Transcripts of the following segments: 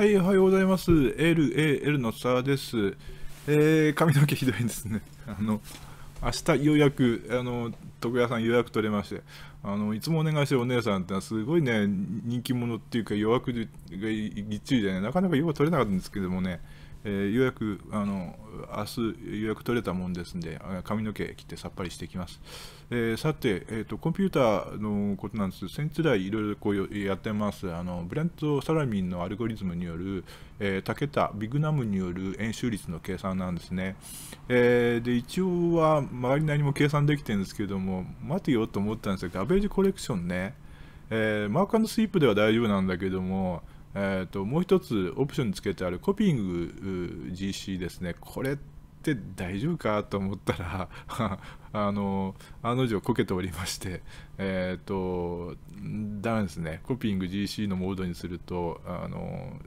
はい、おはようございます。LAL のーです。えー、髪の毛ひどいんですね。あの、明日ようやく、あの、徳屋さん予約取れまして、あの、いつもお願いしてるお姉さんってのはすごいね、人気者っていうか、予約がぎっちりでね、なかなかよう取れなかったんですけどもね、えー、予約、あの、明日予約取れたもんですんで、髪の毛切ってさっぱりしてきます。えー、さて、えーと、コンピューターのことなんです。先日来いろいろこうやってます。あのブレント・サラミンのアルゴリズムによる、えー、竹田、ビグナムによる円周率の計算なんですね。えー、で、一応は周り何も計算できてるんですけども、待てよと思ったんですよ。ガベージコレクションね。えー、マークスイープでは大丈夫なんだけども、えーと、もう一つオプションにつけてあるコピーング GC ですね、これって大丈夫かと思ったら あの案の定こけておりまして、えっ、ー、と、ダメですね、コピーング GC のモードにすると、あの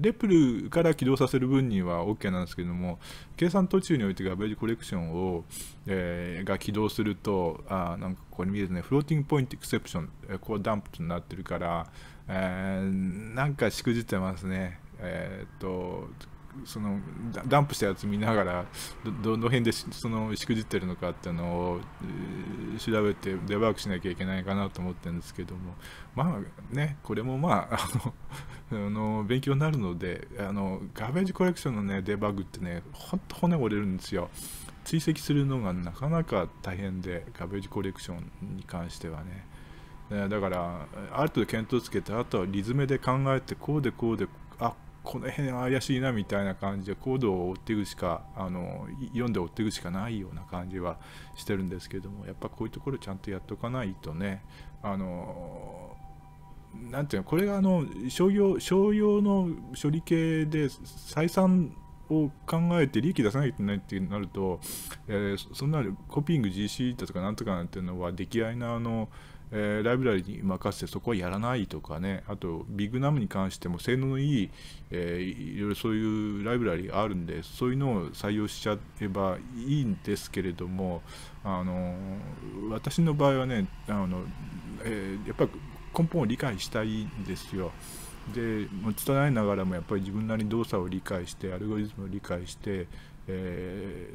レプルから起動させる分には OK なんですけども、計算途中においてガベージコレクションを、えー、が起動すると、あなんかここに見えるね、フローティングポイントエクセプション、こうダンプとなってるから、えー、なんかしくじってますね。えー、っとそのダンプしたやつ見ながらどの辺でそのしくじってるのかっていうのを調べてデバッグしなきゃいけないかなと思ってるんですけども。まあねこれもまああの あの勉強になるのであのガベージコレクションのねデバッグってねほんと骨折れるんですよ。追跡するのがなかなか大変でガベージコレクションに関してはね。だからある程度見当つけてあとはリズムで考えてこうでこうであこの辺怪しいなみたいな感じでコードを追っていくしかあの読んで追っていくしかないような感じはしてるんですけどもやっぱこういうところちゃんとやっとかないとねあのなんていうのこれがあの商用商用の処理系で採算を考えて利益出さないといけないってなると、えー、そんなコピング GC だとかなんとかなんていうのは出来合いのあのえー、ライブラリに任せてそこはやらないとかね、あとビッグナムに関しても性能のいい、えー、いろいろそういうライブラリがあるんで、そういうのを採用しちゃえばいいんですけれども、あの私の場合はね、あのえー、やっぱり根本を理解したいんですよ。で、も拙いながらもやっぱり自分なりに動作を理解して、アルゴリズムを理解して、え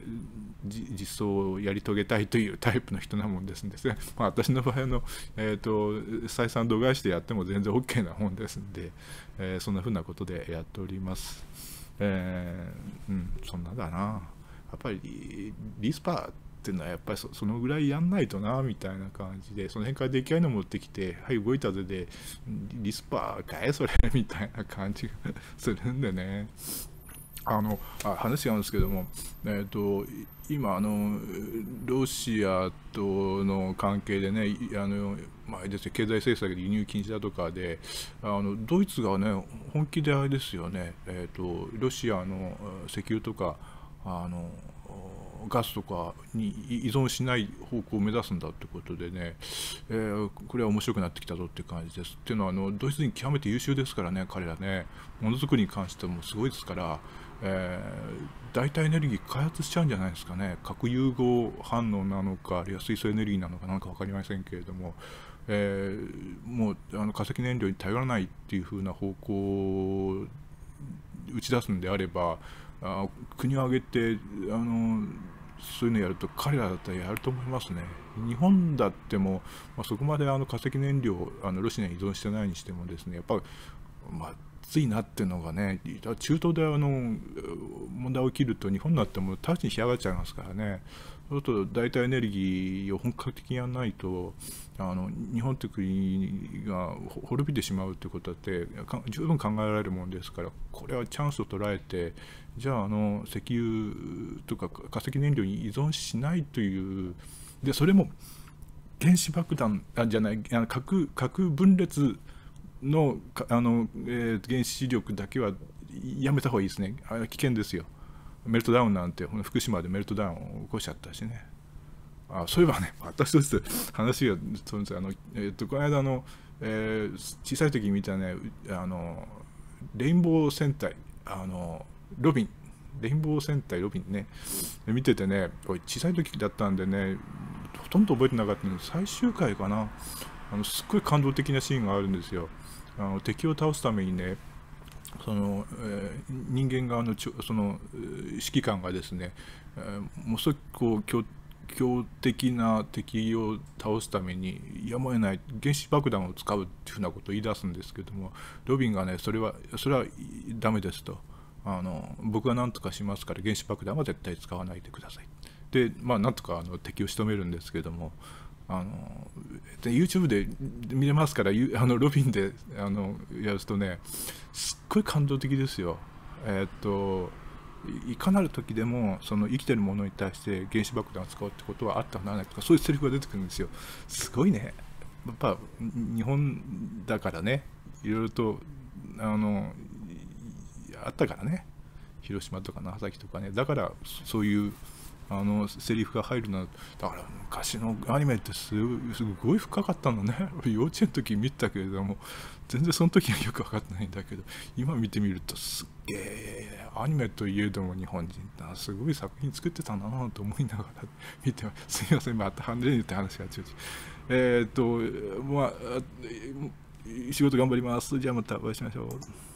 ー、実装をやり遂げたいというタイプの人なもんですんですね、まあ、私の場合の、えーと、採算度外視でやっても全然 OK なもんですんで、えー、そんなふうなことでやっております。えー、うん、そんなだな。やっぱりリスパていうのはやっぱりそのぐらいやんないとなみたいな感じでその辺から出来合いの持ってきてはい動いたぜでリスパーかえ それみたいな感じがするんでね。あのあ話があるんですけども、えーと、今あの、ロシアとの関係でね、あのまあ、ですね経済制裁で輸入禁止だとかで、あのドイツがね、本気であれですよね、えーと、ロシアの石油とか、あのガスとかに依存しない方向を目指すんだってことでね、えー、これは面白くなってきたぞっていう感じです。っていうのはあのドイツ人極めて優秀ですからね彼らねものづくりに関してもすごいですから。えー、代替エネルギー開発しちゃうんじゃないですかね、核融合反応なのか、あるいは水素エネルギーなのかなんか分かりませんけれども、えー、もうあの化石燃料に頼らないっていう風な方向打ち出すんであれば、あ国を挙げてあのそういうのやると彼らだったらやると思いますね。日本だっても、まあ、そこまであの化石燃料あのロシアに依存してないにしてもですねやっぱまあついなっていうのがね、中東であの問題起きると、日本になっても直ちに干上がっちゃいますからね、そうと代替エネルギーを本格的にやらないと、あの日本という国が滅びてしまうということだって十分考えられるものですから、これはチャンスを捉えて、じゃああの石油とか化石燃料に依存しないという、でそれも原子爆弾あじゃないあの核核分裂のあの、えー、原子力だけはやめた方がいいですね。危険ですよ。メルトダウンなんて、福島でメルトダウンを起こしちゃったしね。あそういえばね、私として話がそうですあの、えー、とこの間の、えー、小さい時に見たね、あのレインボー戦隊、あのロビン、レインボー戦隊ロビンね、見ててね、これ小さい時だったんでね、ほとんど覚えてなかったの最終回かな、あのすっごい感動的なシーンがあるんですよ。あの敵を倒すためにねその、えー、人間側のちその指揮官がですね、えー、もうすごくこう強強的な敵を倒すためにやむを得ない原子爆弾を使うっていうふうなことを言い出すんですけどもロビンがねそれはそれはダメですと。あの僕は何とかしますから原子爆弾は絶対使わないでください。でまあなんとかあの敵を仕留めるんですけどもあの YouTube で見れますから あのロビンであのやるとねすっごい感動的ですよ。え、っといかなる時でもその生きてるものに対して原子爆弾を使うってことはあったはならないとかそういうセリフが出てくるんですよ。すごいね。やっぱ日本だからねいろいろとあのあったからね広島とか長崎とかねだからそういうあのセリフが入るのだから昔のアニメってすごい深かったのね。幼稚園の時見たけれども全然その時はよく分かってないんだけど今見てみるとすっげえアニメといえども日本人だすごい作品作ってたなと思いながら見てす。いませんまたハンデレって話がちょえー、っとまあ仕事頑張ります。じゃあまたお会いしましょう。